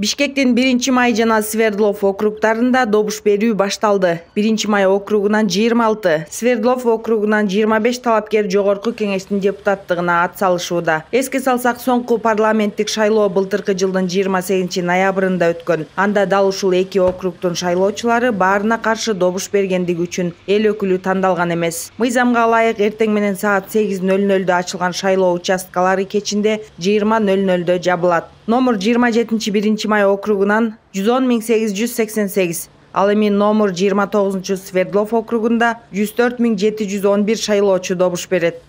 бишкектин биринчи май жана свердлов округдарында добуш берүү башталды. Биринчи май округунан жыйырма алты свердлов округунан жыйырма беш талапкер жогорку кеңештин депутаттыгына ат салышууда. Эске салсак соңку парламенттик шайлоо былтыркы жылдын жыйырма сегизинчи ноябрында өткөн. Анда дал ушул эки округдун шайлоочулары баарына каршы добуш бергендиги үчүн эл өкүлү тандалган эмес. Мыйзамга ылайык эртең менен саат сегиз ноль нолдо ачылган шайлоо участкалары кечинде жыйырма ноль нолдо жабылат. Номер жыйырма жетинчи биринчи Сунчумай округунан 110888 ал эми номер 29 свердлов округунда 104711 шайлоочу добуш берет